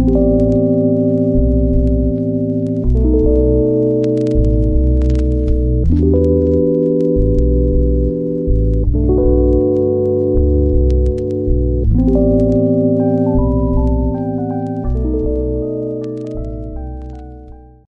you